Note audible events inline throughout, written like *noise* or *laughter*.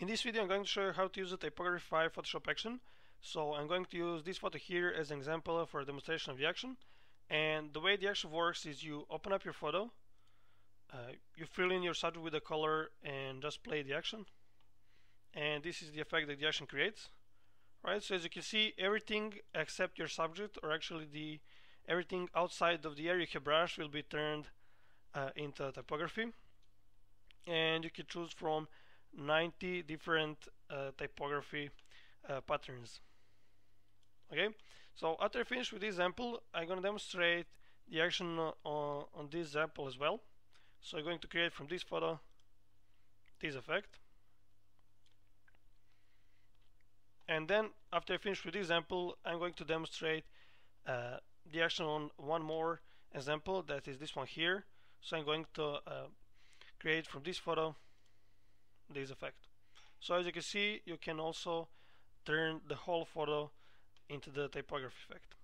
In this video I'm going to show you how to use the typography 5 Photoshop action. So I'm going to use this photo here as an example for a demonstration of the action. And the way the action works is you open up your photo, uh, you fill in your subject with a color and just play the action. And this is the effect that the action creates. Right, so as you can see everything except your subject or actually the everything outside of the area you have brushed will be turned uh, into typography and you can choose from 90 different uh, typography uh, patterns. Okay? So after I finish with this example I'm going to demonstrate the action on, on this example as well. So I'm going to create from this photo this effect. And then after I finish with this example I'm going to demonstrate uh, the action on one more example that is this one here. So I'm going to uh, create from this photo this effect. So as you can see you can also turn the whole photo into the typography effect.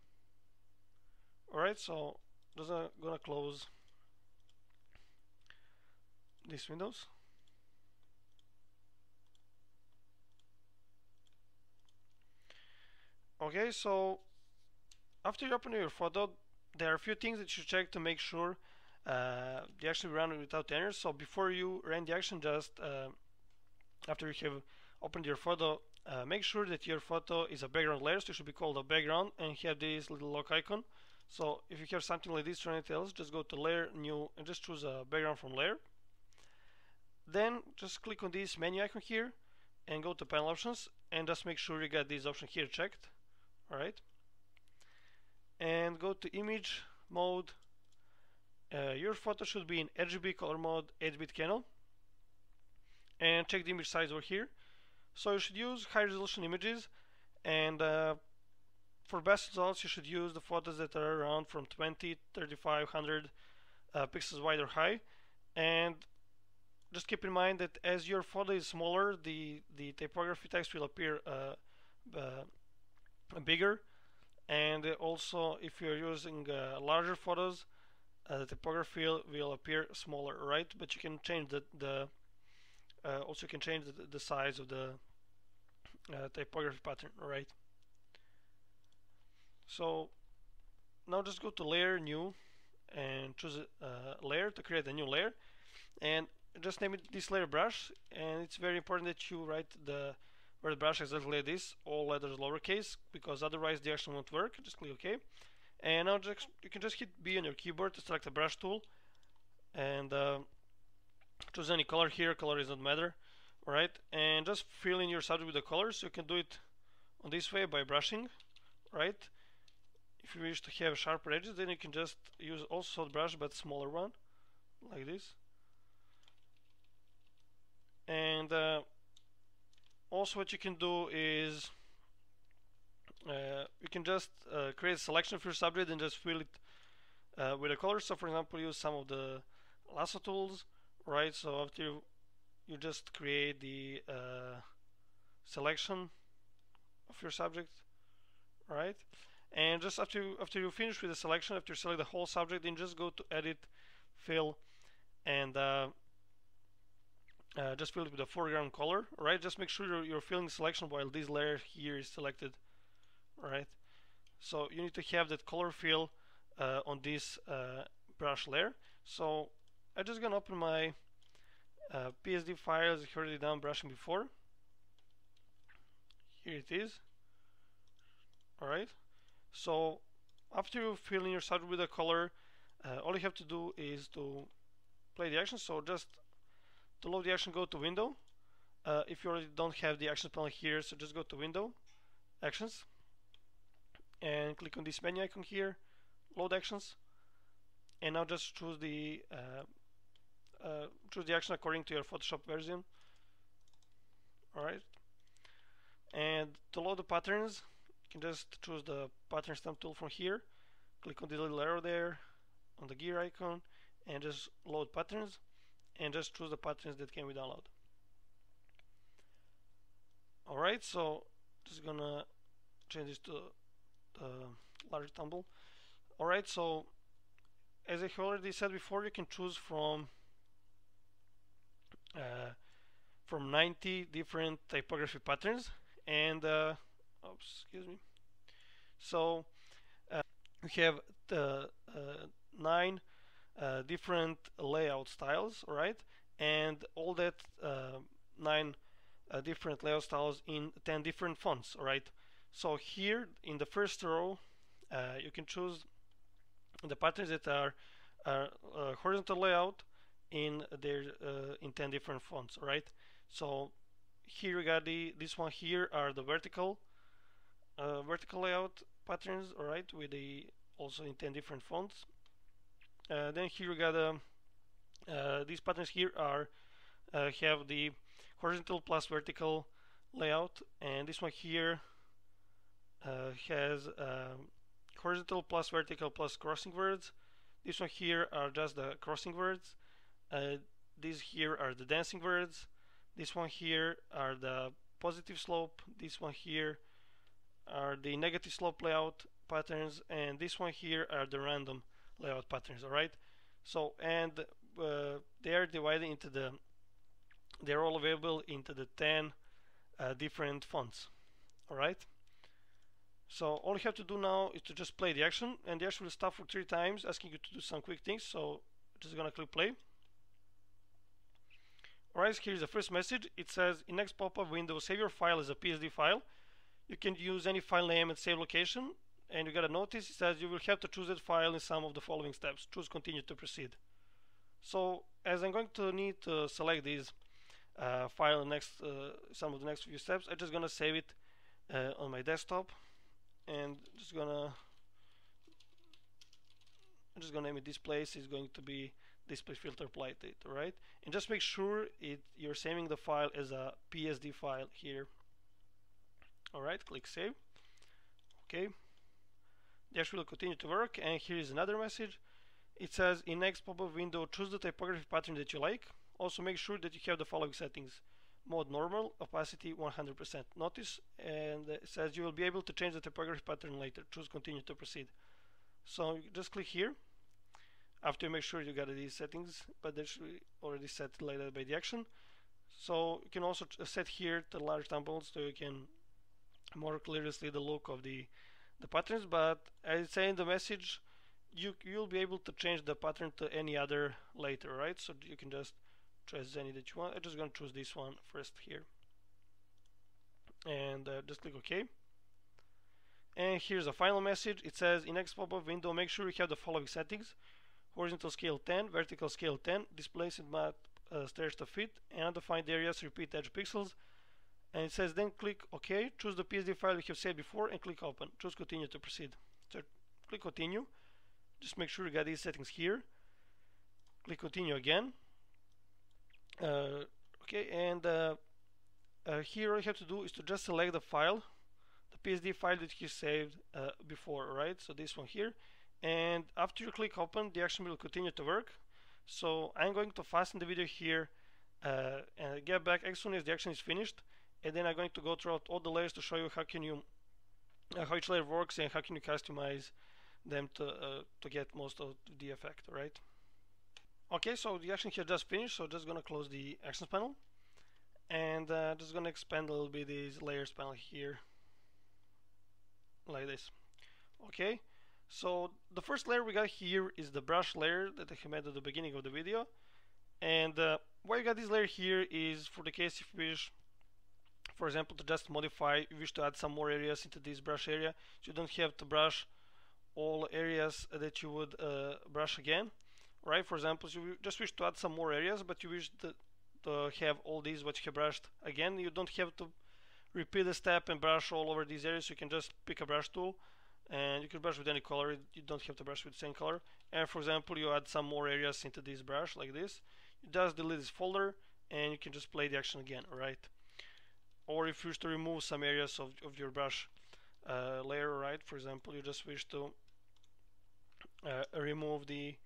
Alright so just uh, gonna close these windows. Okay so after you open your photo there are a few things that you check to make sure uh, the action run without errors. So before you run the action just uh, after you have opened your photo uh, make sure that your photo is a background layer so it should be called a background and have this little lock icon. So if you have something like this or anything else just go to layer new and just choose a background from layer. Then just click on this menu icon here and go to panel options and just make sure you got this option here checked. Alright? And go to image mode. Uh, your photo should be in RGB color mode 8-bit channel and check the image size over here. So you should use high resolution images and uh, for best results you should use the photos that are around from 20 3500 uh, pixels wide or high. And just keep in mind that as your photo is smaller the the typography text will appear uh, uh bigger. And also if you're using uh, larger photos the typography will, will appear smaller right? But you can change the, the uh, also you can change the, the size of the uh, typography pattern right? So now just go to layer new and choose a uh, layer to create a new layer. And just name it this layer brush and it's very important that you write the where the brush exactly like this all letters lowercase because otherwise the action won't work just click OK. And now just you can just hit B on your keyboard to select the brush tool. And uh, choose any color here color doesn't matter right? And just fill in your subject with the colors you can do it on this way by brushing right? If you wish to have sharper edges then you can just use also the brush but smaller one like this. And uh, also what you can do is uh, you can just uh, create a selection of your subject and just fill it uh, with a color so for example use some of the lasso tools right? So after you, you just create the uh, selection of your subject right? And just after you, after you finish with the selection after you select the whole subject then just go to edit fill and uh, uh, just fill it with a foreground color right? Just make sure you're, you're filling selection while this layer here is selected right? So you need to have that color fill uh, on this uh, brush layer. So I'm just gonna open my uh, PSD files I already done brushing before. Here it is. Alright. So after you fill in your subject with a color uh, all you have to do is to play the action. So just to load the action go to window. Uh, if you already don't have the action panel here so just go to window actions and click on this menu icon here load actions. And now just choose the uh, uh, choose the action according to your Photoshop version. Alright. And to load the patterns you can just choose the pattern stamp tool from here. Click on the little arrow there on the gear icon and just load patterns and just choose the patterns that can be downloaded. Alright so just gonna change this to the large tumble. Alright so as I already said before you can choose from from 90 different typography patterns and uh, oops, excuse me. So uh, we have the uh, nine uh, different layout styles right and all that uh, nine uh, different layout styles in 10 different fonts right so here in the first row you can choose the patterns that are horizontal layout in their in 10 different fonts right so here we got the this one here are the vertical uh, vertical layout patterns alright with the also in 10 different fonts. Uh, then here we got um, uh, these patterns here are uh, have the horizontal plus vertical layout and this one here uh, has um, horizontal plus vertical plus crossing words. This one here are just the crossing words uh, these here are the dancing words. This one here are the positive slope. This one here are the negative slope layout patterns. And this one here are the random layout patterns alright so and uh, they are divided into the they're all available into the 10 uh, different fonts alright so all you have to do now is to just play the action. And the action will stop for three times asking you to do some quick things. So just gonna click play Alright, here's the first message. It says in next pop-up window, save your file as a PSD file. You can use any file name and save location. And you got a notice, it says you will have to choose that file in some of the following steps. Choose continue to proceed. So as I'm going to need to select this uh, file next uh, some of the next few steps, I'm just gonna save it uh, on my desktop and just gonna I'm just gonna name it this place is going to be display filter it right? And just make sure it you're saving the file as a PSD file here. Alright click save. Okay. Dash will continue to work. And here is another message. It says in next pop-up window choose the typography pattern that you like. Also make sure that you have the following settings. Mode normal opacity 100% notice and it says you will be able to change the typography pattern later. Choose continue to proceed. So just click here after you make sure you got these settings but they should be already set later by the action. So you can also set here the large thumbnails so you can more clearly see the look of the the patterns. But as say in the message you you'll be able to change the pattern to any other later right? So you can just choose any that you want. I'm just gonna choose this one first here. And uh, just click OK and here's a final message. It says in next pop-up window make sure you have the following settings horizontal scale 10, vertical scale 10, displacement map uh, to fit, and undefined areas repeat edge pixels. And it says then click OK, choose the PSD file you have saved before and click open. Choose continue to proceed. So click continue. Just make sure you got these settings here. Click continue again. Uh, okay, and uh, uh, here all you have to do is to just select the file, the PSD file that you saved uh, before, right? So this one here and after you click open the action will continue to work. So I'm going to fasten the video here uh, and get back as soon as the action is finished. And then I'm going to go throughout all the layers to show you how can you uh, how each layer works and how can you customize them to uh, to get most of the effect right? Okay so the action here just finished so just gonna close the actions panel. And uh, just gonna expand a little bit this layers panel here like this. Okay so the first layer we got here is the brush layer that I made at the beginning of the video. And uh, why you got this layer here is for the case if you wish, for example, to just modify, you wish to add some more areas into this brush area. So you don't have to brush all areas that you would uh, brush again. Right, for example, you just wish to add some more areas, but you wish to, to have all these what you have brushed again. You don't have to repeat the step and brush all over these areas. You can just pick a brush tool and you can brush with any color. You don't have to brush with the same color. And for example you add some more areas into this brush like this. You just delete this folder and you can just play the action again right? Or if you wish to remove some areas of, of your brush uh, layer right? For example you just wish to uh, remove the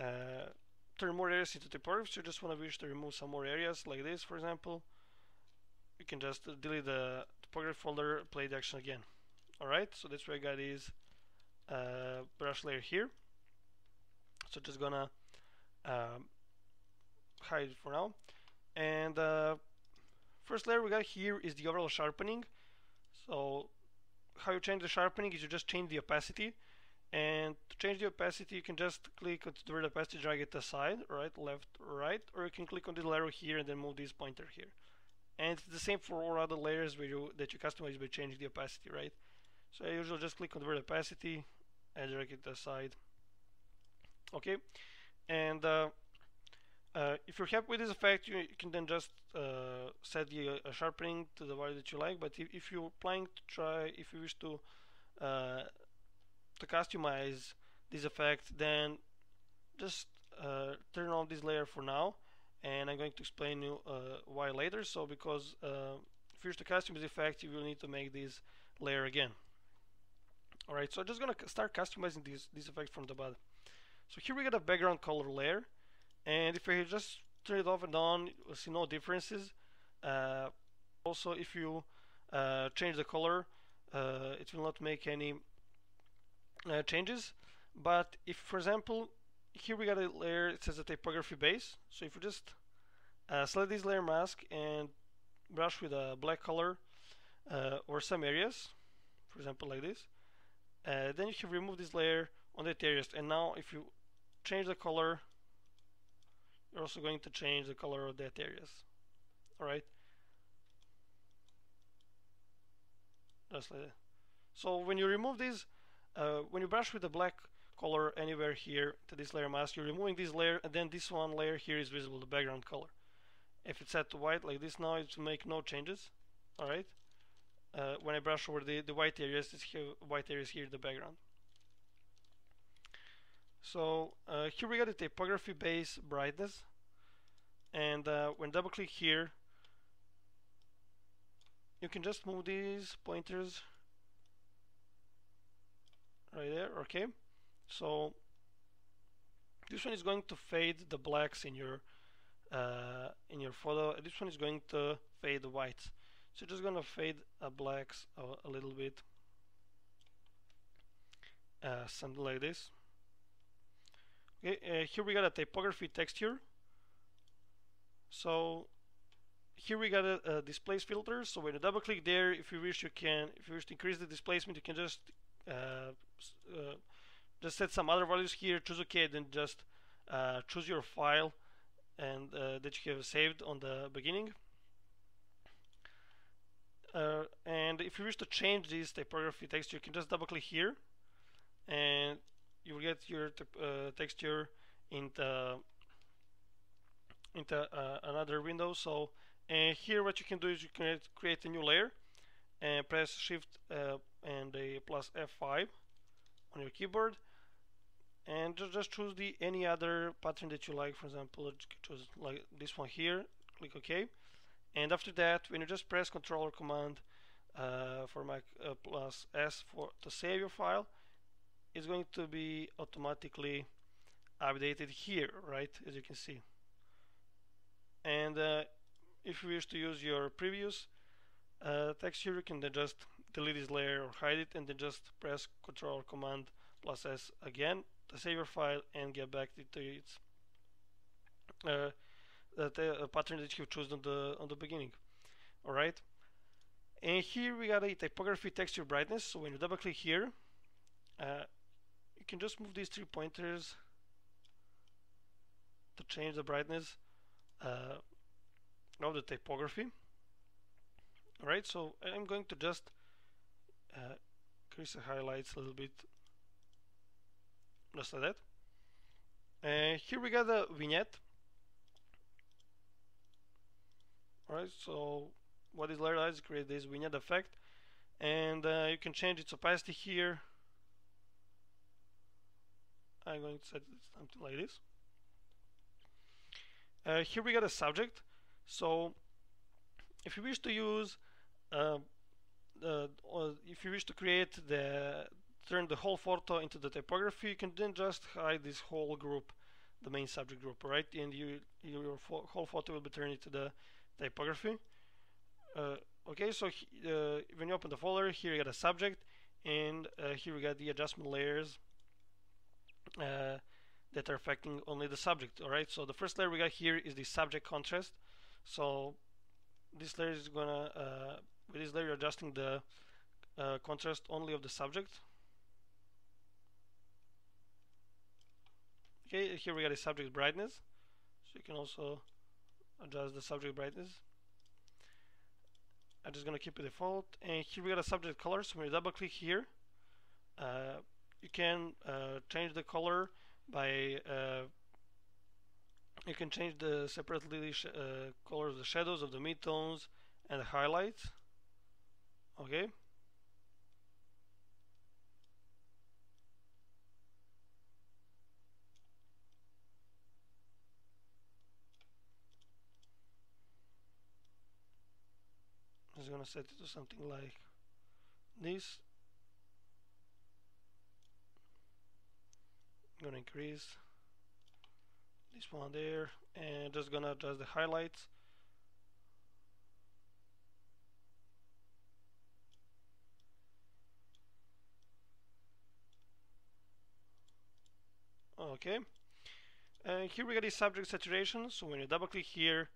uh, turn more areas into typography so you just want to wish to remove some more areas like this for example. You can just delete the typography folder play the action again alright so that's where I got this uh, brush layer here. So just gonna um, hide it for now. And uh, first layer we got here is the overall sharpening. So how you change the sharpening is you just change the opacity. And to change the opacity you can just click on the opacity drag it aside right left right or you can click on the arrow here and then move this pointer here. And it's the same for all other layers where you that you customize by changing the opacity right so I usually just click word opacity and drag it aside. Okay? And uh, uh, if you're happy with this effect you, you can then just uh, set the uh, sharpening to the value that you like but if, if, you're planning to try if you wish to uh, to customize this effect then just uh, turn on this layer for now and I'm going to explain you why later. So because if you wish to customize the effect you will need to make this layer again alright so I'm just gonna start customizing these, this effect from the bottom. So here we got a background color layer and if I just turn it off and on you'll see no differences. Uh, also if you uh, change the color uh, it will not make any uh, changes. But if for example here we got a layer it says a typography base. So if you just uh, select this layer mask and brush with a black color uh, or some areas for example like this then you can remove this layer on the areas and now if you change the color you're also going to change the color of that areas alright? Just like that. So when you remove these uh, when you brush with the black color anywhere here to this layer mask you're removing this layer and then this one layer here is visible the background color. If it's set to white like this now it will make no changes. Alright uh, when I brush over the, the white areas this here, white areas here in the background. So uh, here we got the typography base brightness. And uh, when double click here you can just move these pointers right there okay? So this one is going to fade the blacks in your uh, in your photo. This one is going to fade the whites so just gonna fade a blacks a, a little bit uh, something like this Okay, uh, here we got a typography texture. So here we got a, a displace filter. So when you double click there, if you wish, you can. If you wish to increase the displacement, you can just uh, uh, just set some other values here. Choose OK, then just uh, choose your file and uh, that you have saved on the beginning. Uh, and if you wish to change this typography text, you can just double click here and you will get your uh, texture into into uh, another window. So and here what you can do is you can create a new layer and press shift uh, and a plus F5 on your keyboard. And just, just choose the any other pattern that you like. For example choose like this one here click OK and after that when you just press control or command uh, for Mac uh, plus S for to save your file it's going to be automatically updated here right as you can see. And uh, if you wish to use your previous uh, texture you can then just delete this layer or hide it and then just press control command plus S again to save your file and get back to its uh, that uh, pattern that you chose on the on the beginning. Alright and here we got a typography texture brightness. So when you double click here uh, you can just move these three pointers to change the brightness uh, of the typography. Alright so I'm going to just uh, increase the highlights a little bit just like that. And here we got the vignette alright so what is layer is create this vignette effect and uh, you can change its opacity here I'm going to set something like this. Uh, here we got a subject. So if you wish to use, uh, uh, if you wish to create the, turn the whole photo into the typography, you can then just hide this whole group, the main subject group, right? And you, your whole photo will be turned into the typography. Uh, okay, so uh, when you open the folder, here you got a subject, and uh, here we got the adjustment layers uh, that are affecting only the subject alright so the first layer we got here is the subject contrast. So this layer is gonna uh, with this layer adjusting the contrast only of the subject. Okay here we got a subject brightness. So you can also adjust the subject brightness. I'm just gonna keep it default. And here we got a subject color so when you double click here. Uh, you can uh, change the color by uh, you can change the separately uh, colors of the shadows of the midtones and the highlights. Okay gonna set it to something like this I'm gonna increase this one there and just gonna adjust the highlights. Okay. And here we got the subject saturation so when you double click here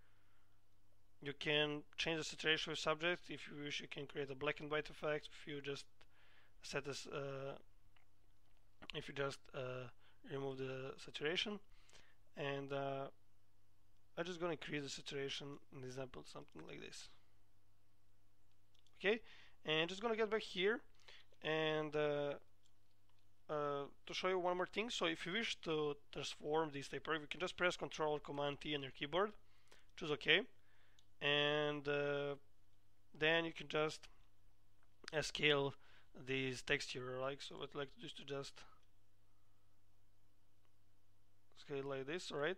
you can change the saturation of subject if you wish you can create a black and white effect. If you just set this uh, if you just uh, remove the saturation. And uh, I'm just going to increase the saturation in example something like this. Okay? And just going to get back here and uh, uh, to show you one more thing. So if you wish to transform this type of, you can just press Ctrl Command T on your keyboard. Choose OK and uh, then you can just scale this texture like so What I'd like to just to just scale like this right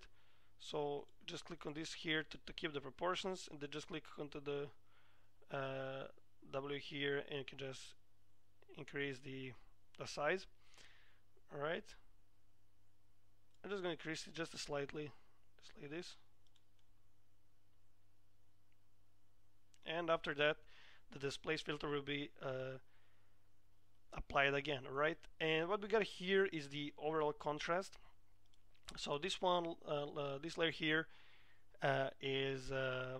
so just click on this here to, to, keep the proportions and then just click onto the uh, W here and you can just increase the, the size alright? I'm just to increase it just slightly just like this and after that the displace filter will be uh, applied again right and what we got here is the overall contrast. So this one uh, uh, this layer here uh, is uh,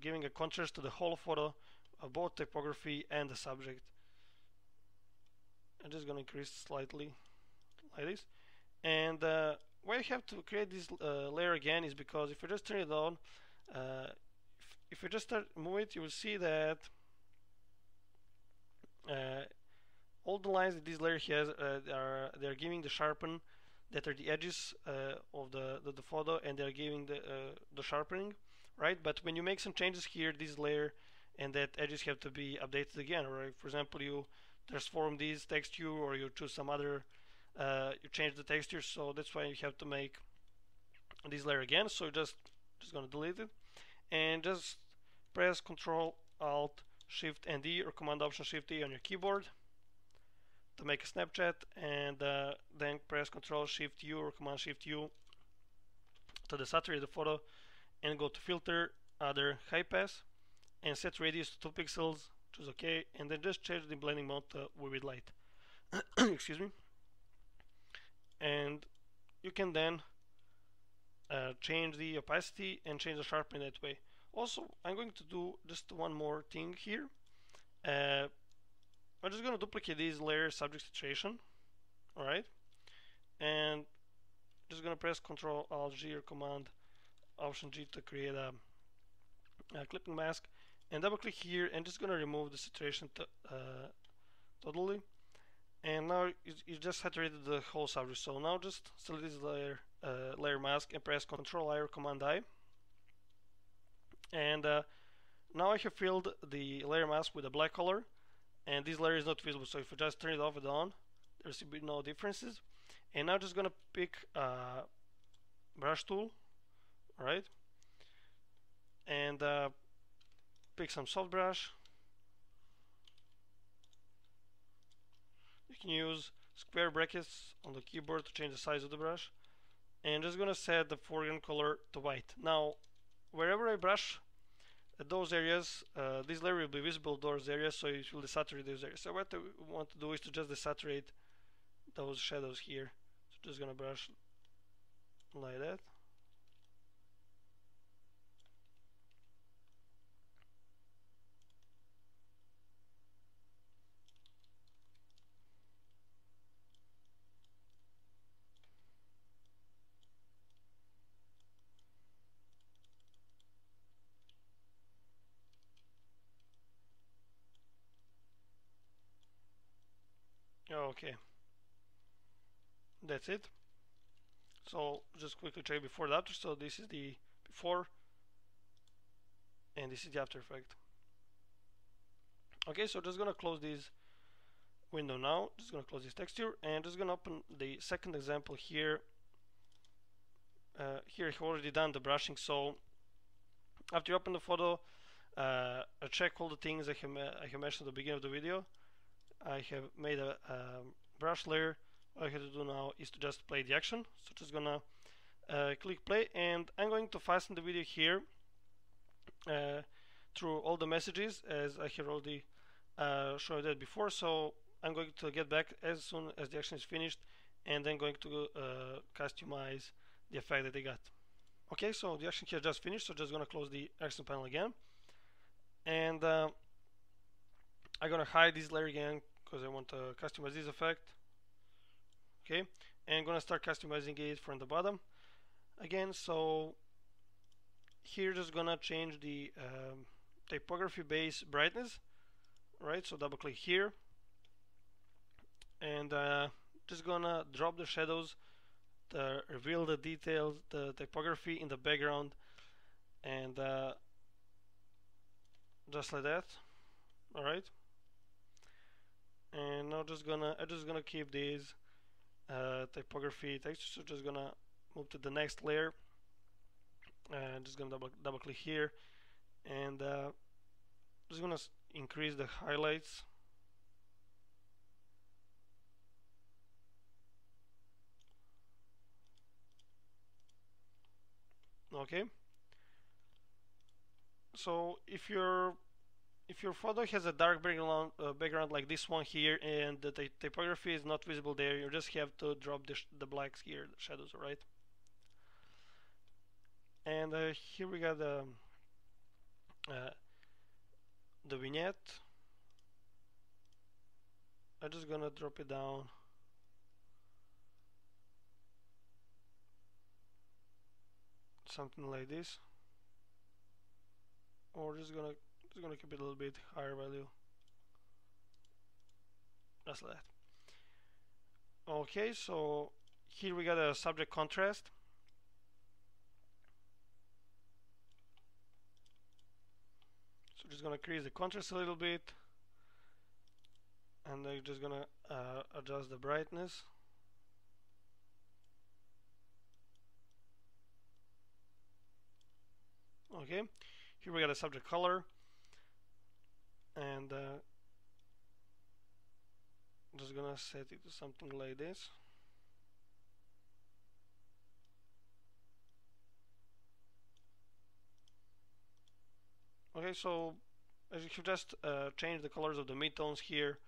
giving a contrast to the whole photo of both typography and the subject. I'm just gonna increase slightly like this. And why I have to create this layer again is because if I just turn it on if, you just start move it you will see that all the lines that this layer has are they're giving the sharpen that are the edges uh, of the, the, the, photo and they're giving the, uh, the sharpening right? But when you make some changes here this layer and that edges have to be updated again right? For example you transform this texture or you choose some other uh, you change the texture. So that's why you have to make this layer again. So just just gonna delete it. And just press ctrl alt shift and D or command option shift D on your keyboard to make a snapshot and uh, then press Ctrl Shift U or Command Shift U to desaturate the photo and go to filter other high pass and set radius to 2 pixels choose OK and then just change the blending mode to vivid light *coughs* excuse me. And you can then uh, change the opacity and change the sharpening that way also I'm going to do just one more thing here. Uh, I'm just going to duplicate this layer subject saturation alright? And just going to press Ctrl Alt G or Command Option G to create a, a clipping mask and double click here and just going to remove the saturation to, uh, totally. And now you, you, just saturated the whole subject so now just select this layer uh, layer mask and press Ctrl I or Command I and uh, now I have filled the layer mask with a black color. And this layer is not visible so if I just turn it off and on. There should be no differences. And now I'm just gonna pick a brush tool right and uh, pick some soft brush. You can use square brackets on the keyboard to change the size of the brush. And just gonna set the foreground color to white. Now wherever I brush those areas, uh, this layer will be visible those areas, so it will desaturate those areas. So what I want to do is to just desaturate those shadows here. So just gonna brush like that. Okay. That's it. So just quickly check before and after. So this is the before and this is the after effect. Okay so just gonna close this window now. Just gonna close this texture and just gonna open the second example here. Uh, here I've already done the brushing. So after you open the photo uh, check all the things I have, I have mentioned at the beginning of the video I have made a, a brush layer. All I have to do now is to just play the action. So just gonna uh, click play and I'm going to fasten the video here uh, through all the messages as I have already uh, showed that before. So I'm going to get back as soon as the action is finished and then going to uh, customize the effect that they got. Okay so the action here just finished so just gonna close the action panel again. And uh, I'm gonna hide this layer again because I want to customize this effect. Okay and I'm gonna start customizing it from the bottom. Again so here just gonna change the um, typography base brightness right? So double click here. And uh, just gonna drop the shadows to reveal the details the typography in the background. And uh, just like that. All right and now just gonna I'm just gonna keep these uh, typography text. So just gonna move to the next layer. And just gonna double, double click here. And uh, just gonna increase the highlights. Okay. So if your if your photo has a dark background, uh, background like this one here and the typography is not visible there you just have to drop the, the blacks here the shadows right and uh, here we got the uh, the vignette. I'm just gonna drop it down. Something like this. Or just gonna just gonna keep it a little bit higher value. Like that. Okay so here we got a subject contrast. So just gonna increase the contrast a little bit. And I'm just gonna uh, adjust the brightness. Okay here we got a subject color and uh, just gonna set it to something like this. Okay so as you just uh, change the colors of the midtones here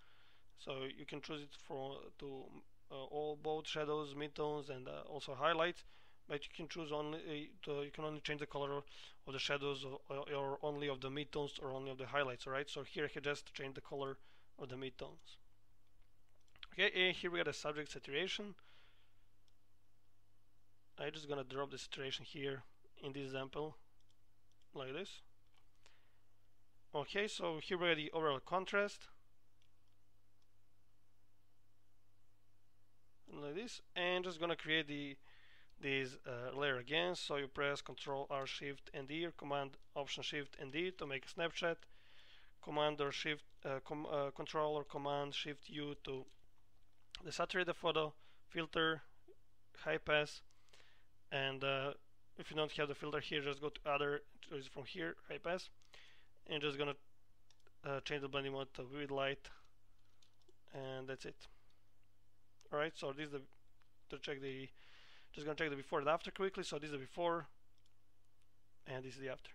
so you can choose it for to uh, all both shadows midtones and uh, also highlights but you can choose only uh, you can only change the color of the shadows or, or, only of the midtones or only of the highlights alright? So here I can just change the color of the midtones. Okay and here we got a subject saturation. I'm just gonna drop the saturation here in this example like this. Okay so here we got the overall contrast. Like this and just gonna create the this uh, layer again. So you press Ctrl R Shift and D or Command Option Shift and D to make a snapshot. Command or Shift uh, com uh, Control or Command Shift U to desaturate the photo filter high pass and uh, if you don't have the filter here just go to other choose from here high pass and just gonna uh, change the blending mode to vivid light and that's it. Alright so this is the to check the just gonna check the before and after quickly. So this is the before, and this is the after.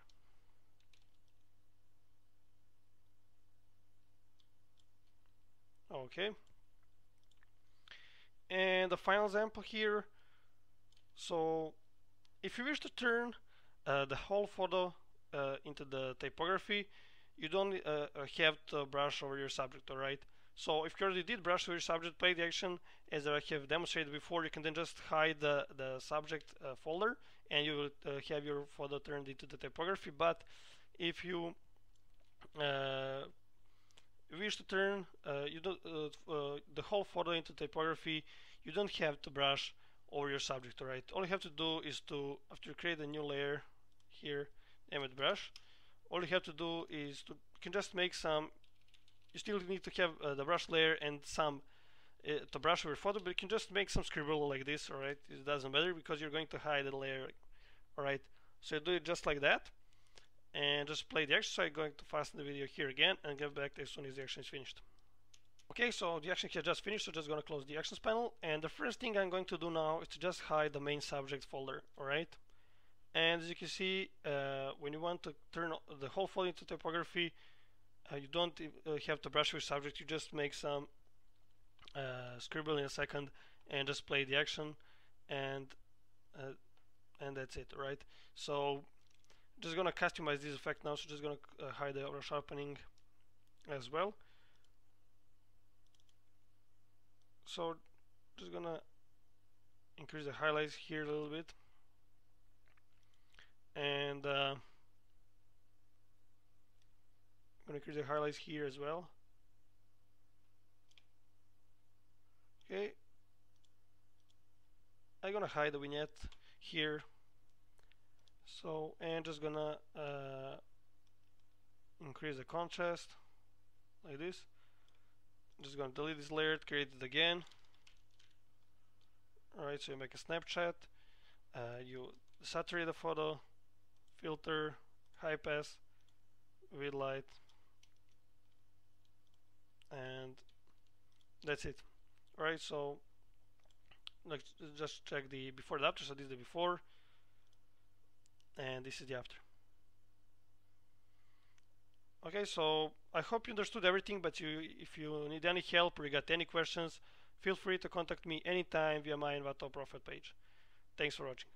Okay. And the final example here. So if you wish to turn uh, the whole photo uh, into the typography, you don't uh, have to brush over your subject, alright? So if you already did brush over your subject, play the action as I have demonstrated before, you can then just hide the, the subject uh, folder and you will uh, have your photo turned into the typography. But if you uh, wish to turn uh, you uh, uh, the whole photo into typography you don't have to brush over your subject right? all you have to do is to after you create a new layer here name it brush all you have to do is to you can just make some you still need to have uh, the brush layer and some uh, to brush over photo but you can just make some scribble like this alright it doesn't matter because you're going to hide the layer alright so you do it just like that and just play the exercise, going to fasten the video here again and get back as soon as the action is finished. Okay so the action has just finished so just gonna close the actions panel. And the first thing I'm going to do now is to just hide the main subject folder alright and as you can see uh, when you want to turn the whole folder into typography you don't uh, have to brush your subject you just make some uh, scribble in a second and just play the action and uh, and that's it right? So just gonna customize this effect now so just gonna uh, hide the over sharpening as well. So just gonna increase the highlights here a little bit. And uh, I'm gonna create the highlights here as well. Okay. I'm gonna hide the vignette here. So and just gonna uh, increase the contrast like this. I'm just gonna delete this layer create it again. Alright so you make a snapshot uh, you saturate the photo filter high pass with light and that's it alright so let's just check the before and after. So this is the before and this is the after. Okay so I hope you understood everything but you if you need any help or you got any questions feel free to contact me anytime via my Envato profit page. Thanks for watching